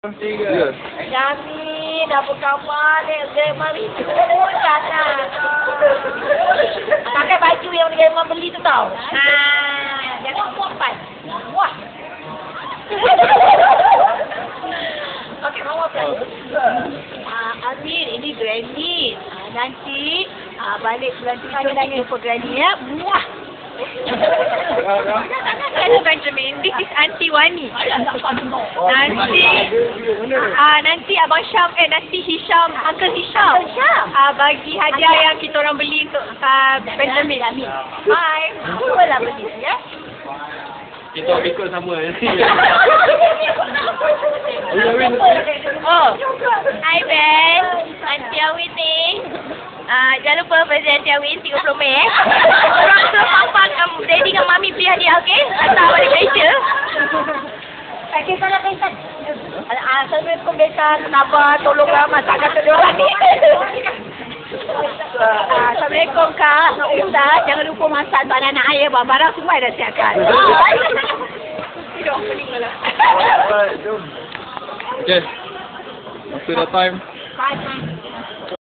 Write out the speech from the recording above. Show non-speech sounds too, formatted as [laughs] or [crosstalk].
Tiga. Dapur kamar, dia dia mari turun sana. Pakai baju yang dia beli tu tau. Ha, jangan pan. Wah. Okey, mama plan. Ah, Amir, ini Granny. Ah, nanti ah, balik bulan tujuh kita jumpa Granny ya. Muah. Hello Benjamin, this is Auntie Wani. Nanti, ah nanti Abang Syam, eh nanti Hisham, Uncle Hisham. Ah bagi hadiah yang kita orang beli untuk ah Benjamin. Bye. Apa lah beli ya? Kita ikut sama nanti. [laughs] Oh, hi Ben. Auntie Awin ni. Ah, jangan lupa present Auntie Awin 30 Mei eh. Orang tua papa um, daddy dengan mami beli hadiah okey? Hantar balik Malaysia. Okey, salah Besan. Ah, Assalamualaikum Besan. Kenapa tolong ramah tak kata dia orang ni. Ah, Assalamualaikum Kak. Ustaz, jangan lupa masak untuk anak-anak ayah. Barang semua dah siapkan. Alright, jom. Okay. After the time. Bye.